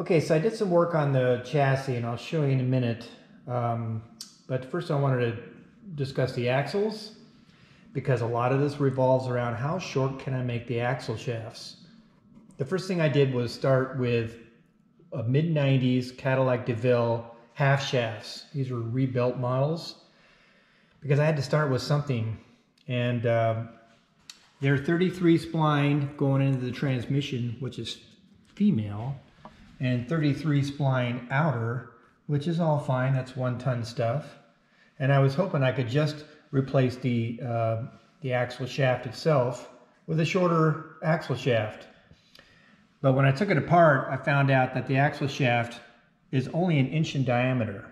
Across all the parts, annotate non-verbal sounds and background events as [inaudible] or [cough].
Okay, so I did some work on the chassis and I'll show you in a minute. Um, but first I wanted to discuss the axles because a lot of this revolves around how short can I make the axle shafts. The first thing I did was start with a mid 90s Cadillac DeVille half shafts. These were rebuilt models because I had to start with something. And uh, they're 33 spline going into the transmission, which is female, and 33 spline outer, which is all fine. That's one ton stuff. And I was hoping I could just replace the, uh, the axle shaft itself with a shorter axle shaft. But when I took it apart, I found out that the axle shaft is only an inch in diameter.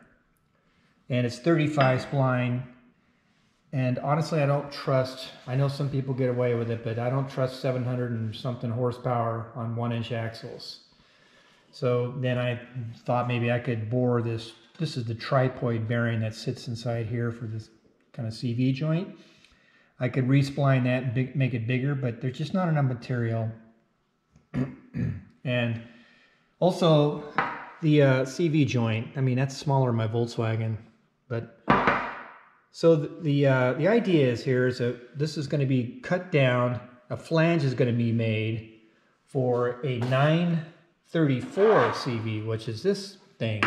And it's 35 spline. And honestly, I don't trust, I know some people get away with it, but I don't trust 700 and something horsepower on one inch axles. So then I thought maybe I could bore this, this is the tripod bearing that sits inside here for this kind of CV joint. I could respline that and big, make it bigger, but there's just not enough material. [clears throat] and also the uh, CV joint, I mean, that's smaller in my Volkswagen, but so the the, uh, the idea is here is that this is going to be cut down. A flange is going to be made for a 934 CV, which is this thing.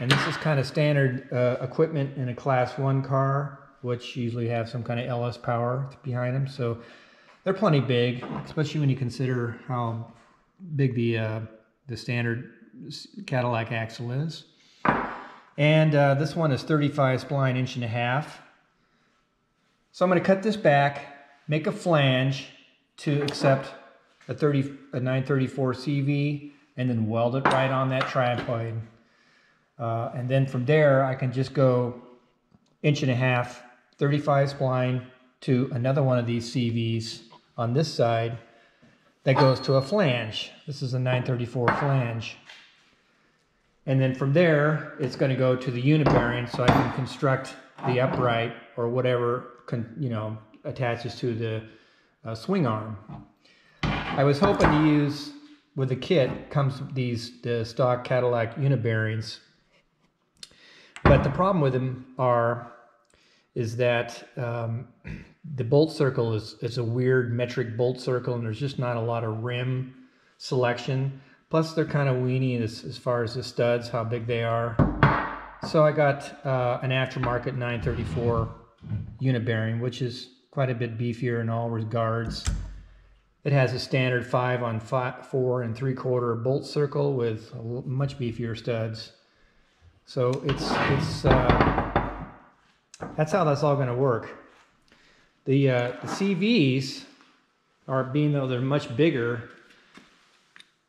And this is kind of standard uh, equipment in a class one car, which usually have some kind of LS power behind them. So they're plenty big, especially when you consider how big the uh, the standard Cadillac axle is. And uh, this one is 35 spline inch and a half. So I'm going to cut this back, make a flange to accept a 30 a 934 CV, and then weld it right on that tripod. Uh, and then from there, I can just go inch and a half, 35 spline to another one of these CVs on this side that goes to a flange. This is a 934 flange. And then from there, it's going to go to the unit bearing so I can construct the upright or whatever, you know, attaches to the uh, swing arm. I was hoping to use, with the kit, comes these the stock Cadillac unit bearings. But the problem with them are, is that um, [clears throat] the bolt circle is, is a weird metric bolt circle and there's just not a lot of rim selection. Plus, they're kind of weeny as, as far as the studs, how big they are. So I got uh, an aftermarket 934 unit bearing, which is quite a bit beefier in all regards. It has a standard five on five, four and three quarter bolt circle with much beefier studs. So it's it's uh, that's how that's all going to work. The, uh, the CVs are being though they're much bigger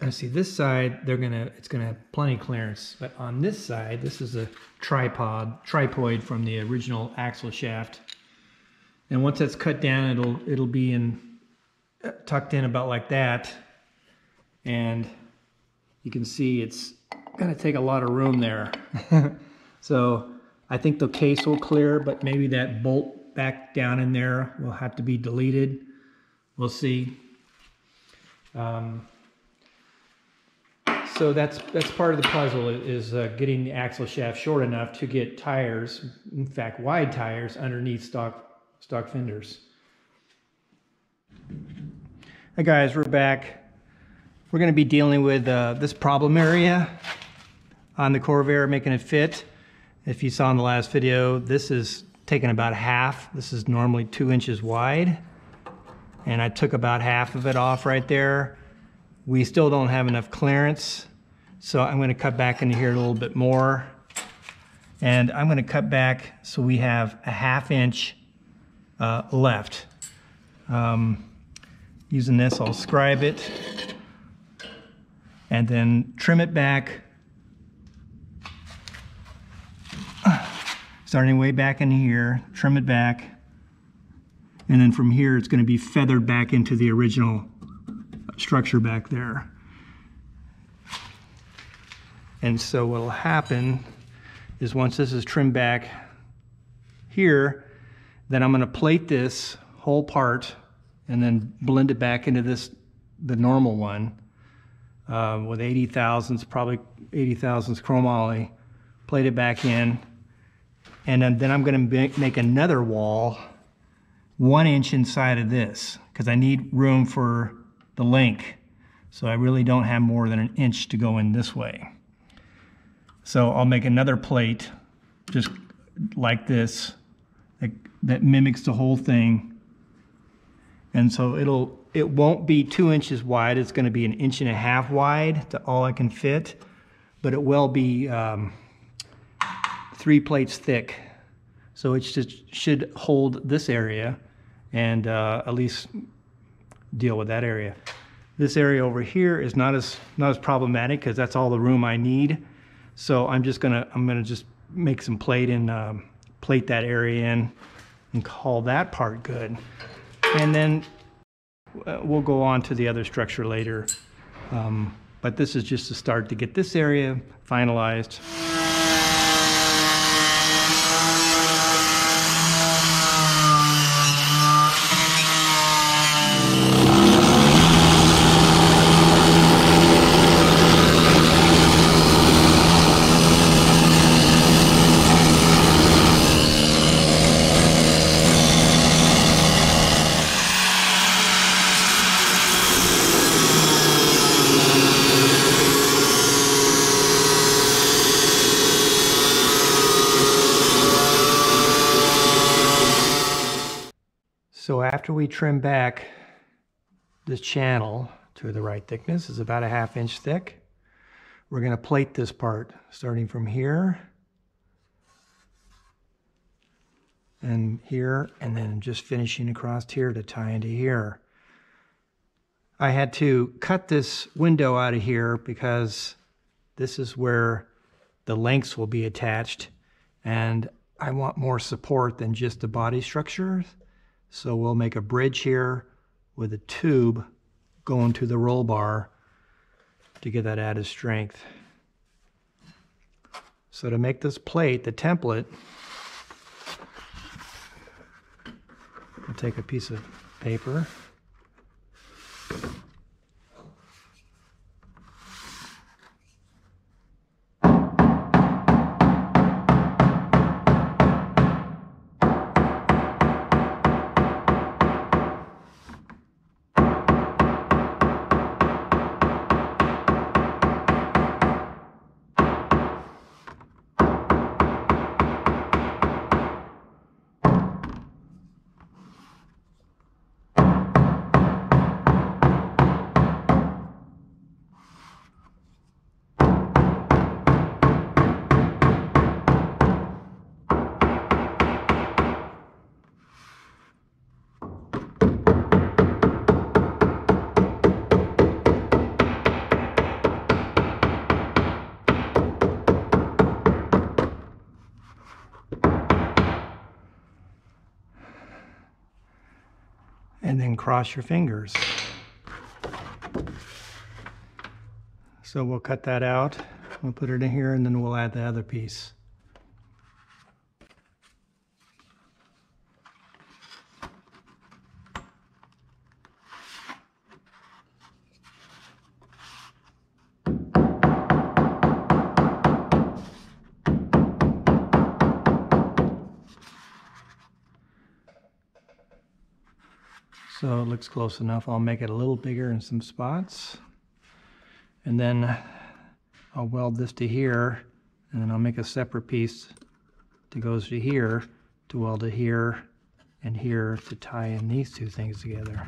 and see this side, they're gonna, it's gonna have plenty clearance. But on this side, this is a tripod, tripod from the original axle shaft. And once that's cut down, it'll, it'll be in, tucked in about like that. And you can see it's gonna take a lot of room there. [laughs] so I think the case will clear, but maybe that bolt back down in there will have to be deleted. We'll see. Um, so that's that's part of the puzzle is uh, getting the axle shaft short enough to get tires, in fact, wide tires underneath stock stock fenders. Hey guys, we're back. We're going to be dealing with uh, this problem area on the Corvair, making it fit. If you saw in the last video, this is taking about half. This is normally two inches wide. And I took about half of it off right there we still don't have enough clearance, so I'm gonna cut back into here a little bit more. And I'm gonna cut back so we have a half inch uh, left. Um, using this, I'll scribe it and then trim it back. [sighs] Starting way back in here, trim it back. And then from here, it's gonna be feathered back into the original structure back there. And so what will happen is once this is trimmed back here, then I'm gonna plate this whole part and then blend it back into this, the normal one. um, with 80 thousandths, probably 80 thousandths chromoly, plate it back in, and then, I'm going to make another wall one inch inside of this because I need room for the link. So I really don't have more than an inch to go in this way. So I'll make another plate just like this that, that mimics the whole thing. And so it'll it won't be two inches wide. It's going to be an inch and a half wide to all I can fit, but it will be um, three plates thick. So it just should hold this area and uh, at least deal with that area. This area over here is not as not as problematic because that's all the room I need. So I'm just gonna I'm gonna just make some plate and um, plate that area in and call that part good. And then uh, we'll go on to the other structure later. Um, but this is just a start to get this area finalized. So after we trim back the channel to the right thickness, is about a half inch thick, we're going to plate this part starting from here and here and then just finishing across here to tie into here. I had to cut this window out of here because this is where the links will be attached and I want more support than just the body structure. So we'll make a bridge here with a tube going to the roll bar to get that added strength. So to make this plate, the template, I'll take a piece of paper then cross your fingers. So we'll cut that out, we'll put it in here and then we'll add the other piece. So it looks close enough. I'll make it a little bigger in some spots. And then I'll weld this to here, and then I'll make a separate piece that goes to here to weld to here and here to tie in these two things together.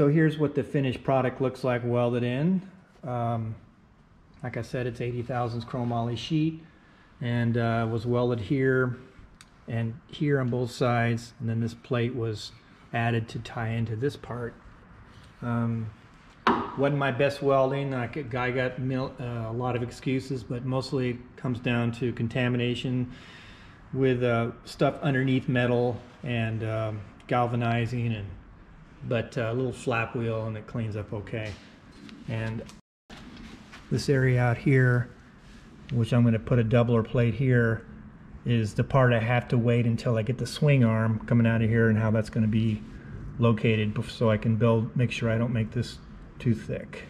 So here's what the finished product looks like welded in. Um, like I said, it's 80 chrome chromoly sheet and uh, was welded here and here on both sides. And then this plate was added to tie into this part. Um, wasn't my best welding. A guy got mil- uh, a lot of excuses, but mostly comes down to contamination with uh, stuff underneath metal and um, galvanizing and but uh, a little flap wheel and it cleans up okay. And this area out here, which I'm going to put a doubler plate here, is the part I have to wait until I get the swing arm coming out of here and how that's going to be located so I can build, make sure I don't make this too thick.